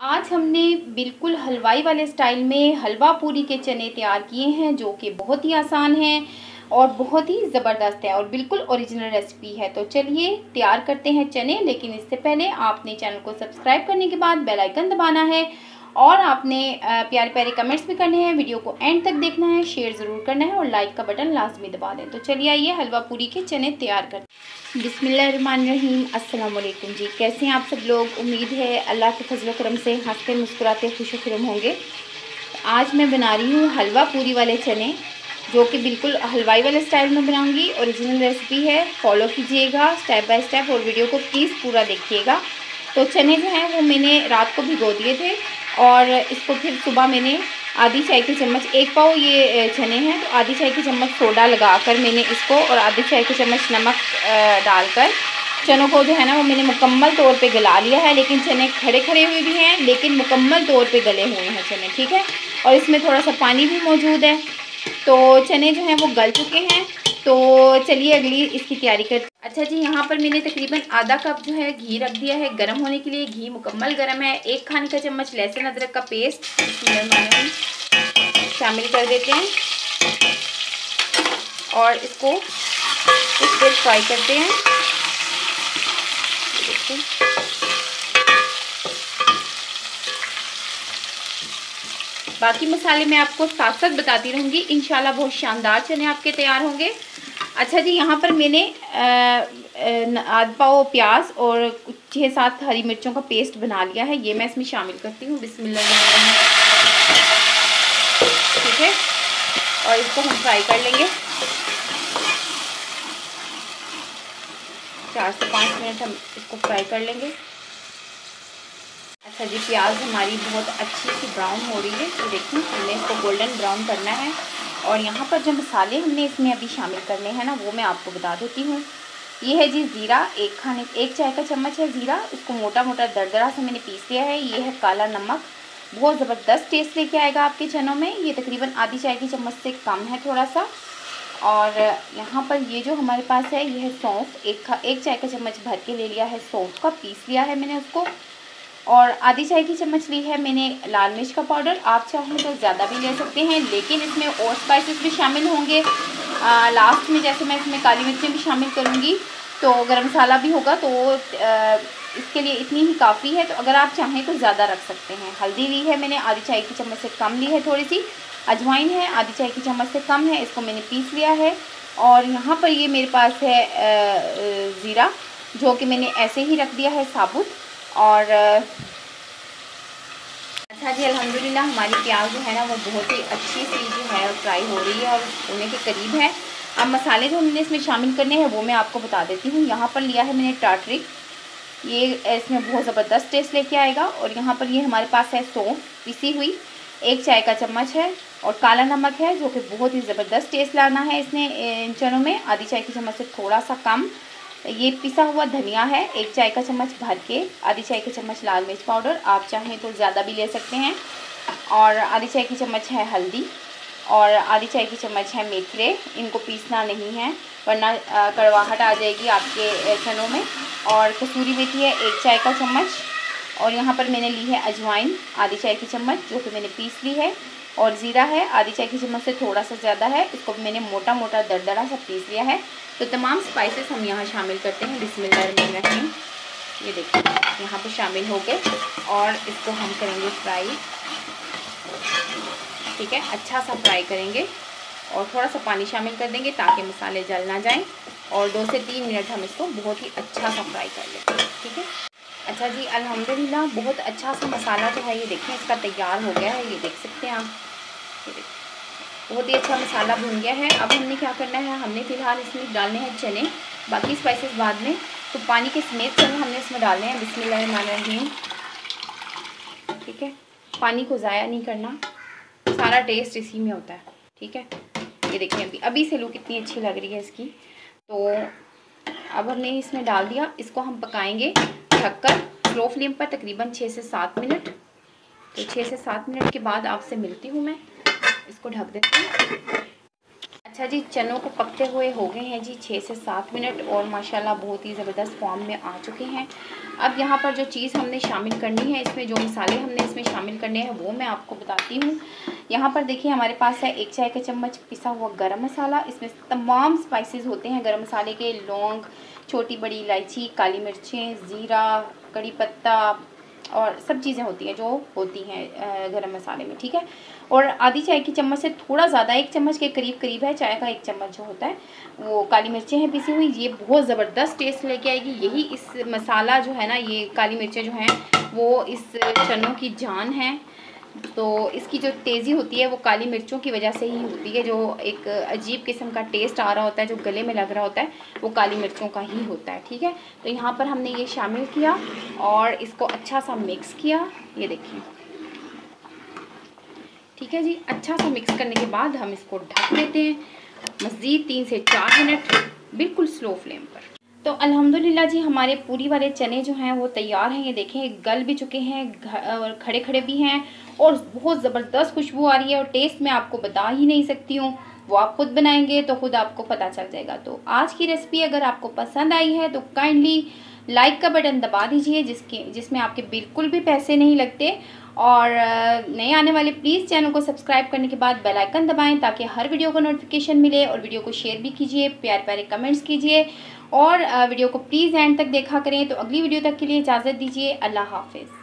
आज हमने बिल्कुल हलवाई वाले स्टाइल में हलवा पूरी के चने तैयार किए हैं, जो कि बहुत ही आसान हैं और बहुत ही ज़बरदस्त है और बिल्कुल ओरिजिनल रेसिपी है। तो चलिए तैयार करते हैं चने, लेकिन इससे पहले आपने चैनल को सब्सक्राइब करने के बाद बेल आइकन दबाना है और आपने प्यारे प्यारे कमेंट्स भी करने हैं वीडियो को एंड तक देखना है शेयर ज़रूर करना है और लाइक का बटन लाजमी दबा दें। तो चलिए आइए हलवा पूरी के चने तैयार करते बिसमीम अस्सलाम जी। कैसे हैं आप सब लोग? उम्मीद है अल्लाह के फजल करम से हँसते मुस्कुराते खुश खुरम होंगे। आज मैं बना रही हूँ हलवा पूरी वाले चने, जो कि बिल्कुल हलवाई वाले स्टाइल में बनाऊँगी। ओरिजिनल रेसिपी है फॉलो कीजिएगा स्टेप बाय स्टेप और वीडियो को प्लीज़ पूरा देखिएगा। तो चने जो हैं, वो मैंने रात को भिगो दिए थे। और इसको फिर सुबह मैंने आधी चाय की चम्मच, एक पाव ये चने हैं तो आधी चाय की चम्मच सोडा लगाकर मैंने इसको और आधी चाय की चम्मच नमक डालकर चनों को जो है ना वो मैंने मुकम्मल तौर पे गला लिया है, लेकिन चने खड़े खड़े हुए भी हैं, लेकिन मुकम्मल तौर पे गले हुए हैं चने, ठीक है? और इसमें थोड़ा सा पानी भी मौजूद है। तो चने जो हैं वो गल चुके हैं। तो चलिए अगली इसकी तैयारी कर अच्छा जी, यहाँ पर मैंने तकरीबन आधा कप जो है घी रख दिया है। गर्म होने के लिए घी मुकम्मल गर्म है। एक खाने का चम्मच लहसुन अदरक का पेस्ट शामिल कर देते हैं। और इसको कुछ देर फ्राई करते हैं। बाकी मसाले मैं आपको साथ साथ बताती रहूँगी। इन बहुत शानदार चने आपके तैयार होंगे। अच्छा जी, यहाँ पर मैंने आध पाव प्याज और छः सात हरी मिर्चों का पेस्ट बना लिया है। ये मैं इसमें शामिल करती हूँ। बिस्मिल्लाह। ठीक है? और इसको हम फ्राई कर लेंगे। चार से पाँच मिनट हम इसको फ्राई कर लेंगे। अच्छा जी, प्याज हमारी बहुत अच्छी सी ब्राउन हो रही है। तो देखिए, हमने इसको गोल्डन ब्राउन करना है। और यहाँ पर जो मसाले हमने इसमें अभी शामिल करने हैं ना, वो मैं आपको बता देती हूँ। ये है जी ज़ीरा, एक खाने, एक चाय का चम्मच है ज़ीरा। इसको मोटा मोटा दरदरा से मैंने पीस लिया है। ये है काला नमक। बहुत ज़बरदस्त टेस्ट लेके आएगा आपके चनों में। ये तकरीबन आधी चाय की चम्मच से कम है थोड़ा सा और यहाँ पर ये जो हमारे पास है, ये है सौंफ। एक खा, एक चाय का चम्मच भर के ले लिया है, सौंफ का पीस लिया है मैंने उसको। और आधी चाय की चम्मच ली है मैंने लाल मिर्च का पाउडर। आप चाहें तो ज़्यादा भी ले सकते हैं लेकिन इसमें और स्पाइसेस भी शामिल होंगे। आ, लास्ट में जैसे मैं इसमें काली मिर्चें भी शामिल करूँगी। तो गर्म मसाला भी होगा तो आ, इसके लिए इतनी ही काफ़ी है। तो अगर आप चाहें तो ज़्यादा रख सकते हैं। हल्दी ली है मैंने आधी चाय की चम्मच से कम ली है थोड़ी सी अजवाइन है आधी चाय की चम्मच से कम है इसको मैंने पीस लिया है। और यहाँ पर ये मेरे पास है ज़ीरा जो कि मैंने ऐसे ही रख दिया है साबुत। और अच्छा जी, अल्हम्दुलिल्लाह, हमारी प्याज जो है ना, वो बहुत ही अच्छी सी जो है, फ्राई हो रही है और होने के करीब है। अब मसाले जो हमने इसमें शामिल करने हैं, वो मैं आपको बता देती हूँ। यहाँ पर लिया है मैंने टाटरिक ये इसमें बहुत ज़बरदस्त टेस्ट लेके आएगा और यहाँ पर ये हमारे पास है सौंफ पिसी हुई। एक चाय का चम्मच है और काला नमक है, जो कि बहुत ही ज़बरदस्त टेस्ट लाना है इसने, इन चनों में। आधी चाय की चम्मच से थोड़ा सा कम। ये पिसा हुआ धनिया है, एक चाय का चम्मच भर के, आधी चाय का चम्मच लाल मिर्च पाउडर, आप चाहें तो ज़्यादा भी ले सकते हैं। और आधी चाय की चम्मच है हल्दी, और आधी चाय की चम्मच है मेथरे, इनको पीसना नहीं है, वरना कड़वाहट आ जाएगी आपके चनों में। और कसूरी मेथी है, एक चाय का चम्मच, और यहाँ पर मैंने ली है अजवाइन, आधी चाय की चम्मच, जो कि मैंने पीस ली है। और ज़ीरा है, आधी चाय की चम्मच से थोड़ा सा ज़्यादा है, इसको मैंने मोटा मोटा दरदरा सा पीस लिया है। तो तमाम स्पाइसेस हम यहाँ शामिल करते हैं बिस्मिल्लाहिर्रहमानिर्रहीम ये देखिए, यहाँ पर शामिल हो गए और इसको हम करेंगे फ्राई ठीक है अच्छा सा फ्राई करेंगे और थोड़ा सा पानी शामिल कर देंगे ताकि मसाले जल ना जाएँ। और दो से तीन मिनट हम इसको बहुत ही अच्छा सा फ्राई कर लेते हैं ठीक है? अच्छा जी, अल्हम्दुलिल्लाह, बहुत अच्छा सा मसाला जो है ये देखें इसका तैयार हो गया है, ये देख सकते हैं आप। बहुत ही अच्छा मसाला भुन गया है। अब हमने क्या करना है, हमने फ़िलहाल इसमें डालने हैं चने, बाकी स्पाइसेस बाद में। तो पानी के समेत चने हमने इसमें डालने हैं, बिस्मिल्लाहिर्रहमानिर्रहीम। ठीक है? पानी को ज़ाया नहीं करना। सारा टेस्ट इसी में होता है। ठीक है? ये देखिए अभी अभी से लुक कितनी अच्छी लग रही है इसकी। तो अब हमने इसमें डाल दिया। इसको हम पकाएँगे। ढककर स्लो फ्लेम पर तकरीबन छः से सात मिनट तो छः से सात मिनट के बाद आपसे मिलती हूँ मैं। इसको ढक देती हैं। अच्छा जी, चनों को पकते हुए हो गए हैं जी छः से सात मिनट और माशाल्लाह बहुत ही ज़बरदस्त फॉर्म में आ चुके हैं। अब यहाँ पर जो चीज़ हमने शामिल करनी है, इसमें जो मसाले हमने इसमें शामिल करने हैं, वो मैं आपको बताती हूँ। यहाँ पर देखिए हमारे पास है एक चाय का चम्मच पिसा हुआ गरम मसाला। इसमें तमाम स्पाइसेस होते हैं गरम मसाले के, लौंग, छोटी बड़ी इलायची, काली मिर्चें, ज़ीरा, कड़ी पत्ता और सब चीज़ें होती हैं जो होती हैं गरम मसाले में, ठीक है? और आधी चाय की चम्मच से थोड़ा ज़्यादा, एक चम्मच के करीब करीब है, चाय का एक चम्मच जो होता है, वो काली मिर्चें हैं पिसी हुई, ये बहुत ज़बरदस्त टेस्ट लेके आएगी, यही इस मसाला जो है ना, ये काली मिर्चें जो हैं, वो इस चनों की जान है। तो इसकी जो तेज़ी होती है, वो काली मिर्चों की वजह से ही होती है, जो एक अजीब किस्म का टेस्ट आ रहा होता है, जो गले में लग रहा होता है, वो काली मिर्चों का ही होता है, ठीक है? तो यहाँ पर हमने ये शामिल किया और इसको अच्छा सा मिक्स किया, ये देखिए। ठीक है जी अच्छा सा मिक्स करने के बाद हम इसको ढक देते हैं, मज़ीद तीन से चार मिनट, बिल्कुल स्लो फ्लेम पर। तो अल्हम्दुलिल्लाह जी, हमारे पूरी वाले चने जो हैं, वो तैयार हैं, ये देखें, गल भी चुके हैं और खड़े खड़े भी हैं और बहुत ज़बरदस्त खुशबू आ रही है और टेस्ट मैं आपको बता ही नहीं सकती हूँ। वो आप खुद बनाएँगे तो खुद आपको पता चल जाएगा। तो आज की रेसिपी अगर आपको पसंद आई है तो काइंडली लाइक का बटन दबा दीजिए, जिसके, जिसमें आपके बिल्कुल भी पैसे नहीं लगते। और नए आने वाले प्लीज़ चैनल को सब्सक्राइब करने के बाद बेल आइकन दबाएँ ताकि हर वीडियो का नोटिफिकेशन मिले और वीडियो को शेयर भी कीजिए प्यार प्यारे कमेंट्स कीजिए। और वीडियो को प्लीज़ एंड तक देखा करें। तो अगली वीडियो तक के लिए इजाज़त दीजिए। अल्लाह हाफिज़।